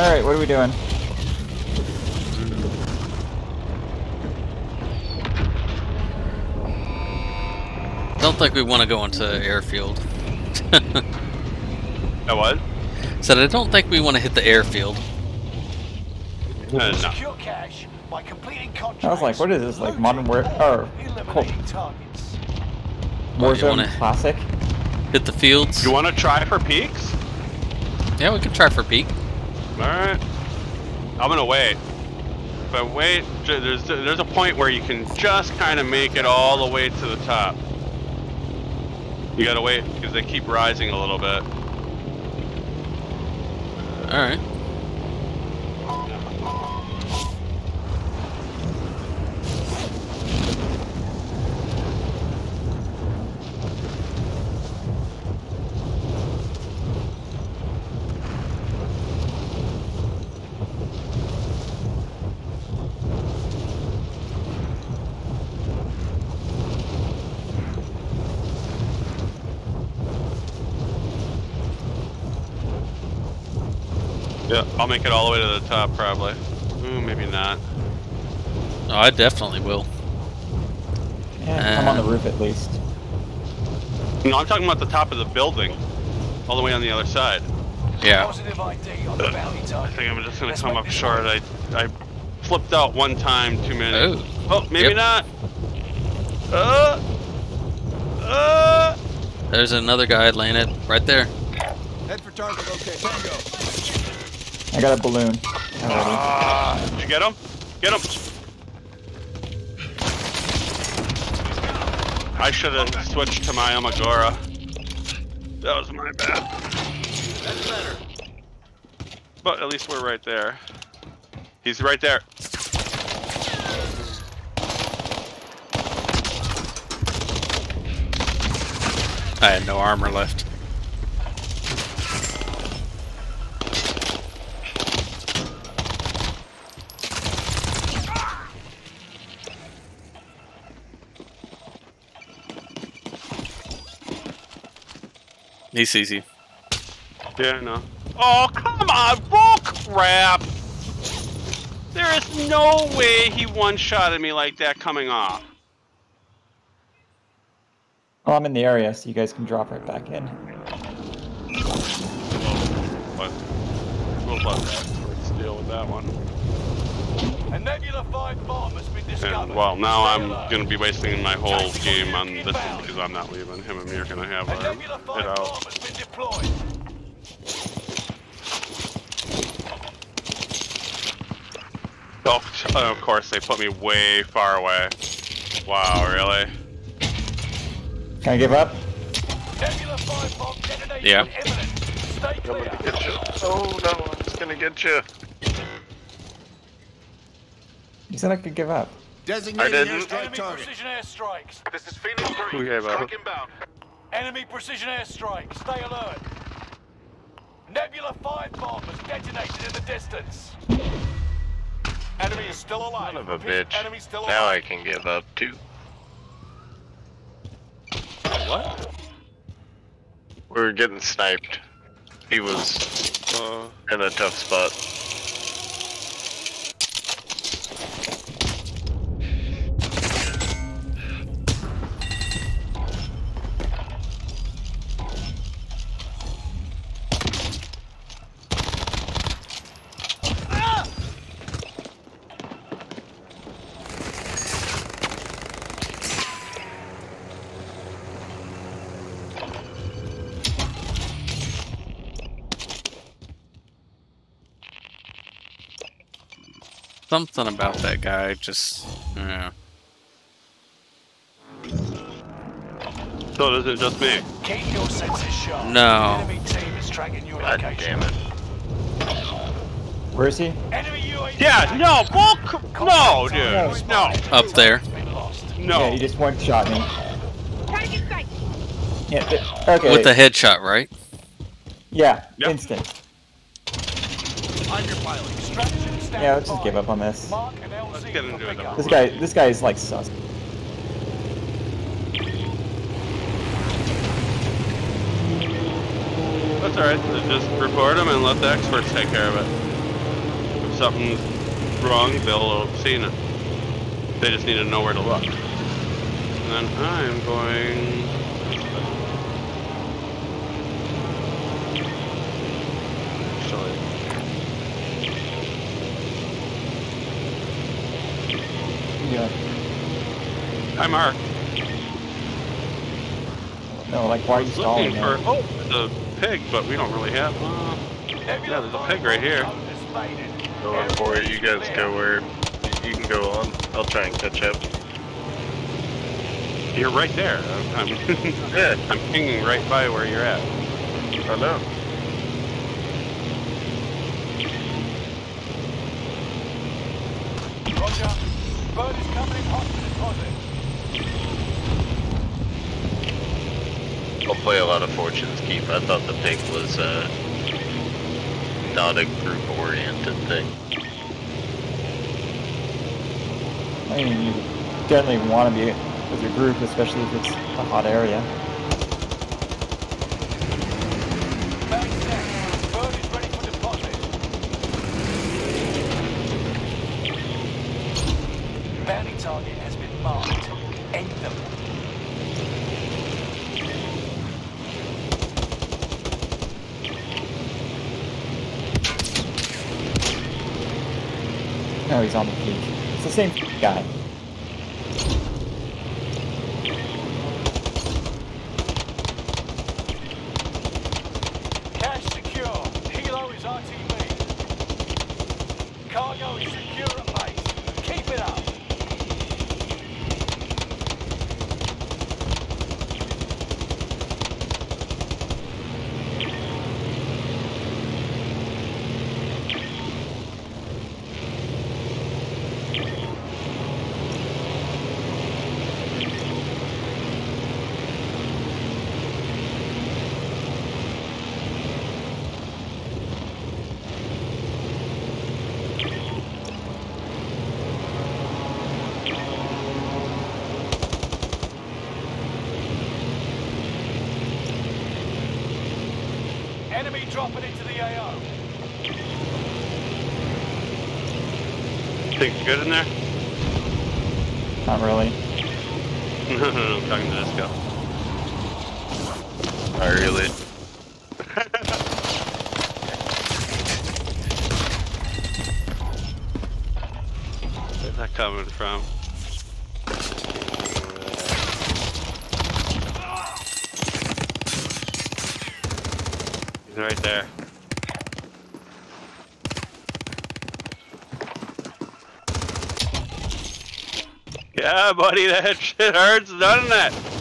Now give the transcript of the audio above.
Alright, what are we doing? Don't think we want to go into airfield. That what? Said I don't think we want to hit the airfield. Uh, no. Cash by completing. I was like, what is this, like Modern War- or eliminating targets. Warzone Classic? Hit the fields. You want to try for peaks? Yeah, we can try for peak. All right. I'm gonna wait. If I wait, there's there's a point where you can just kind of make it all the way to the top. You gotta wait because they keep rising a little bit. All Yeah, I'll make it all the way to the top probably. Ooh, maybe not. Oh, I definitely will. Yeah, I'm on the roof at least. No, I'm talking about the top of the building, all the way on the other side. Yeah. Positive ID on the bounty I think I'm just gonna Let's come up short. I I flipped out one time too many. Oh. Oh, maybe Yep. not. Uh. Uh. There's another guy landed right there. Head for target location. Tango. I got a balloon already. Ah, did you get him? Get him. I should have switched to my Amagora. That was my bad. That's better. But at least we're right there. He's right there. I had no armor left. He's easy. Yeah, I know. Oh, come on, bull crap! There is no way he one-shotted me like that coming off. Well, I'm in the area, so you guys can drop right back in. But we'll let that let's deal with that one. And well, now Stay I'm alert. gonna be wasting my whole Tactical game on this one inbound. because I'm not leaving. Him and me are gonna have A our, Nebula 5 it bomb out. has been deployed. Oh, of course they put me way far away. Wow, really? Can I give up? Nebula 5 bomb detonation Yeah. imminent. Stay clear. Get you. Oh no, it's gonna get you. You said I could give up. Designated didn't. Enemy target. precision airstrikes. This is Phoenix 3. Who gave up? Strike inbound. Enemy precision airstrike. Stay alert. Nebula 5 bomb has detonated in the distance. Enemy is still alive. Son of a bitch. Enemy still alive. Now I can give up too. What? We're getting sniped. He was Uh, in a tough spot. Something about that guy just. Yeah. so is it just me? Keep your senses sharp. No. Enemy team is tracking your God location. damn it. Where is he? Enemy UAV. Yeah, no, bull no, dude, no, Up there. Has been lost. Yeah, no. he just one shot me. Yeah, okay. With the headshot, right? Yeah, Yep. instant. On pilot. Extraction stand Yeah, let's just give up on this. Mark and LZ Let's get into it. This guy, this guy is like sus. That's alright. Just report him and let the experts take care of it. If something's wrong, they'll have seen it. They just need to know where to look. And then I'm going. Yeah. Hi, Mark. No, like why are you Looking stalling for man? oh, the pig, but we don't really have. Uh, Nebula there's a pig right here. zone is. Going for it. You guys go where you can go on. I'll try and catch up. you're right there. I'm, I'm, Yeah, I'm pinging right by where you're at. I know. Roger. Bird is coming hot to deposit. I'll play a lot of Fortune's Keep. I thought the pig was uh, not a group-oriented thing. I mean, you definitely want to be with your group, especially if it's a hot area. Back set. Bird is ready for deposit. Bounty target has been marked. End them. No, he's on the peak. It's the same guy. Cash secure. Helo is RTB. Cargo is secure at base. Keep it up. Enemy dropping into the AO. Things good in there? Not really. No, no, no, I'm talking to this guy. I really. Where's that coming from? Right there. Yeah, buddy, that shit hurts, doesn't it?